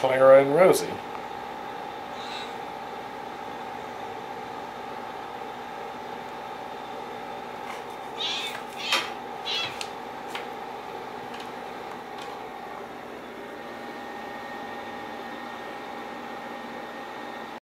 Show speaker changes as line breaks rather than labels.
Clara and Rosie.